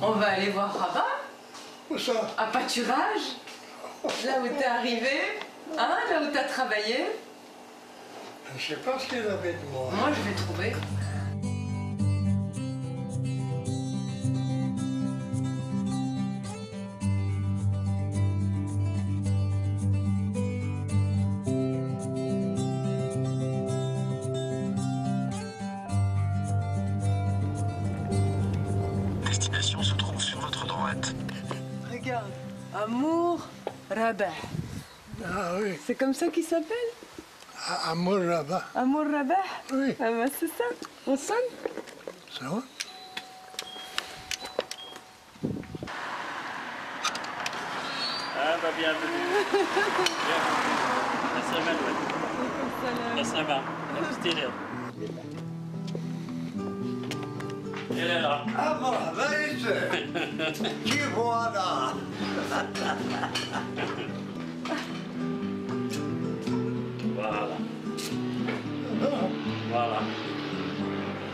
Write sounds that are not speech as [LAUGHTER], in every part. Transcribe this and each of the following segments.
On va aller voir Rabat, Où ça à pâturage, là où t'es arrivé, hein, là où t'as travaillé. Je sais pas ce qu'il avait de moi. Moi, je vais trouver. Amour Rabat. Ah oui, C'est comme ça qu'il s'appelle? À moi là-bas. Amour Rabat? Oui, Ah bah c'est ça. On sonne? Ça va? Ah bah bienvenue. bienvenue. La Saint-Manuel. La Saint-Marc. La petite élève. Elle est là. Ah bon, vas-y, [LAUGHS] tu vois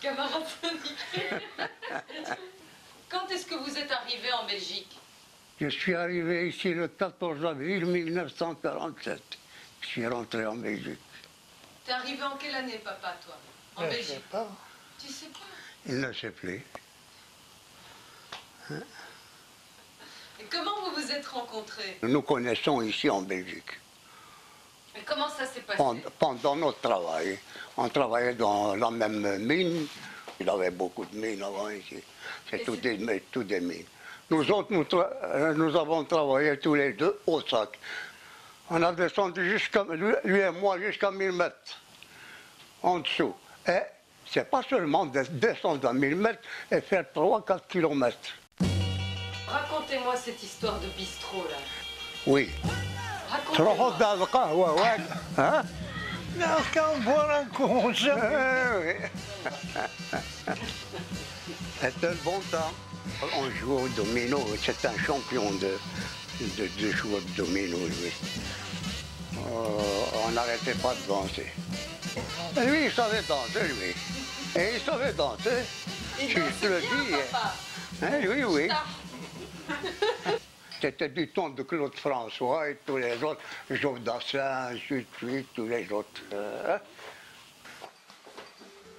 Camarade. [LAUGHS] Quand est-ce que vous êtes arrivé en Belgique? Je suis arrivé ici le 14 avril 1947. Je suis rentré en Belgique. T'es arrivé en quelle année, papa, toi? En Je sais Belgique pas. Tu sais pas? Il ne sait plus. Et comment vous vous êtes rencontrés? Nous nous connaissons ici en Belgique. Comment ça s'est passé Pend- Pendant notre travail, on travaillait dans la même mine. Il avait beaucoup de mines avant ici. C'est tout des, tout des mines. Nous autres, nous, euh, nous avons travaillé tous les deux au sac. On a descendu jusqu'à, lui, lui et moi jusqu'à 1000 mètres en dessous. Et c'est pas seulement de descendre à 1000 mètres et faire 3-4 kilomètres. Racontez-moi cette histoire de bistrot, là. Oui. Racontez-moi. تروحوا تاع القهوة واحد ها؟ لا كان فوالا نكون C'était le bon temps. On jouait au domino, c'est un champion de, de, de jouer au domino, lui. Euh, on n'arrêtait pas de danser. Et lui, il savait danser, lui. Et il savait danser. Il Je te dansait le bien, dis. papa. Hein, oui, oui. Ah, C'était du temps de Claude François et tous les autres, Joe Dassin, ainsi de suite, tous les autres. euh, hein.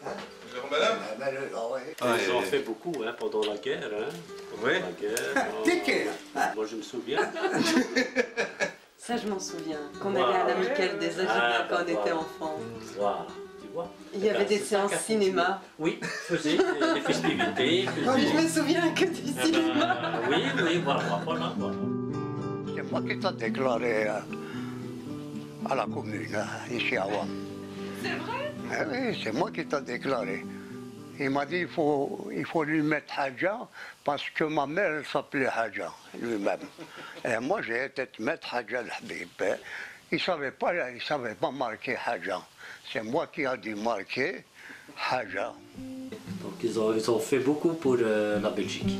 Bonjour madame. Ah, ben, ah ouais. Ils ont fait beaucoup hein, pendant la guerre. Hein. Pendant Ouais. la guerre. [LAUGHS] Moi je me souviens. Ça, je m'en souviens. Qu'on Wow. allait à l'amicale des Ah, Algériens quand on était enfant. Il y avait des séances cinéma. Oui, faisait des, des festivités. [LAUGHS] faisait- Mais je me souviens que du Eh ben, cinéma. oui, oui, voilà. C'est moi qui t'ai déclaré euh, à la commune, hein, ici à Ouam. C'est vrai? Ah oui, c'est moi qui t'ai déclaré. Il m'a dit il faut, il faut lui mettre Hadja parce que ma mère s'appelait Hadja lui-même. Et moi j'ai été te mettre Hadja al-Habib. Il ne savait pas, il savait pas marquer Hadja. C'est moi qui ai dû marquer Hadja. Donc ils ont, ils ont fait beaucoup pour euh, la Belgique.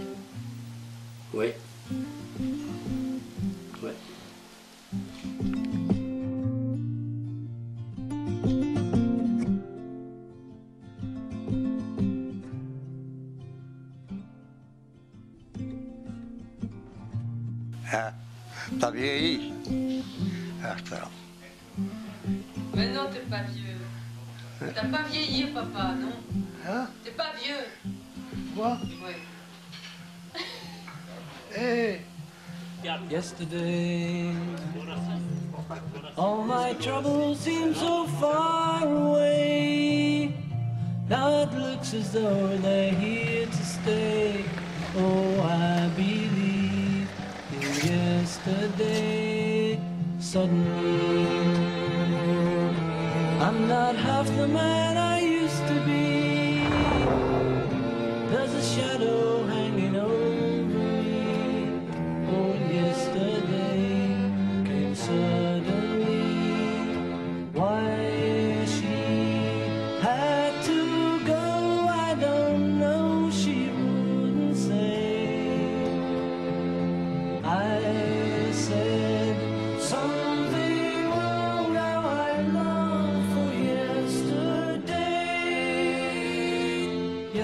Oui. Ouais. Hein? T'as vieilli? Ah, ça. Mais non, t'es pas vieux. T'as pas vieilli, papa, non Hein? T'es pas vieux. Quoi Oui. Eh, Yesterday, all my troubles seem so far away. Now it looks as though they're here to stay. Oh, I believe in yesterday. Suddenly, I'm not half the man I used to be. There's a shadow hanging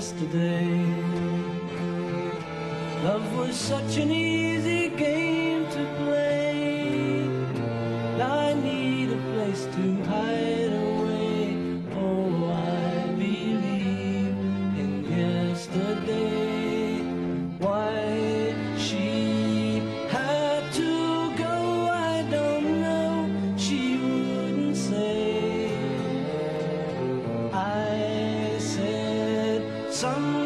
yesterday. Love was such an easy game to play. I need a place to hide. Some